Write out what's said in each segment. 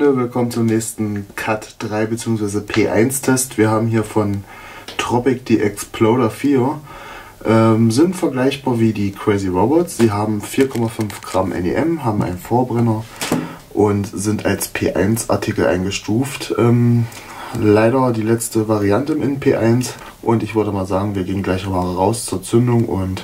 Freunde, willkommen zum nächsten Cut 3 bzw. P1 Test. Wir haben hier von Tropic die Exploder 4. Ähm, sind vergleichbar wie die Crazy Robots. Sie haben 4,5 Gramm NEM, haben einen Vorbrenner und sind als P1 Artikel eingestuft. Ähm, leider die letzte Variante im P1 und ich würde mal sagen, wir gehen gleich mal raus zur Zündung und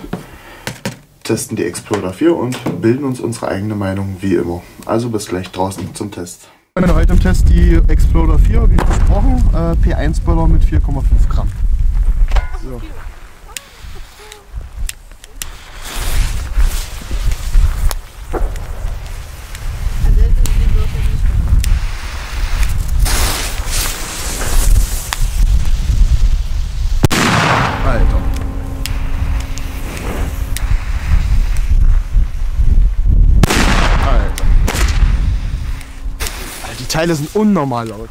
testen die Exploder 4 und bilden uns unsere eigene Meinung wie immer. Also bis gleich draußen zum Test. Heute im Test die Exploder 4, wie versprochen, äh, P1-Böller mit 4,5 Gramm. So. Teile sind unnormal laut.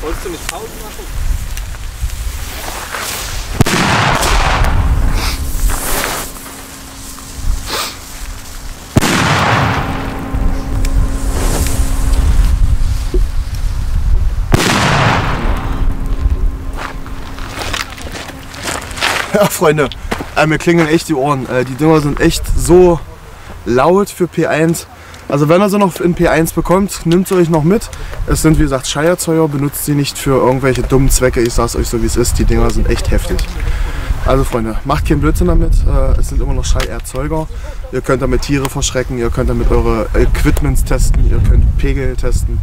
Wolltest du nicht Pause machen? Ja, Freunde, äh, mir klingeln echt die Ohren. Äh, die Dinger sind echt so laut für P1. Also wenn ihr sie noch in P1 bekommt, nimmt sie euch noch mit. Es sind wie gesagt Scheierzeuger, benutzt sie nicht für irgendwelche dummen Zwecke. Ich sag's euch so wie es ist, die Dinger sind echt heftig. Also Freunde, macht keinen Blödsinn damit. Äh, es sind immer noch Schallerzeuger. Ihr könnt damit Tiere verschrecken, ihr könnt damit eure Equipments testen, ihr könnt Pegel testen.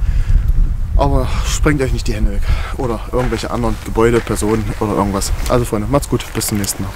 Aber sprengt euch nicht die Hände weg. Oder irgendwelche anderen Gebäude, Personen oder irgendwas. Also Freunde, macht's gut. Bis zum nächsten Mal.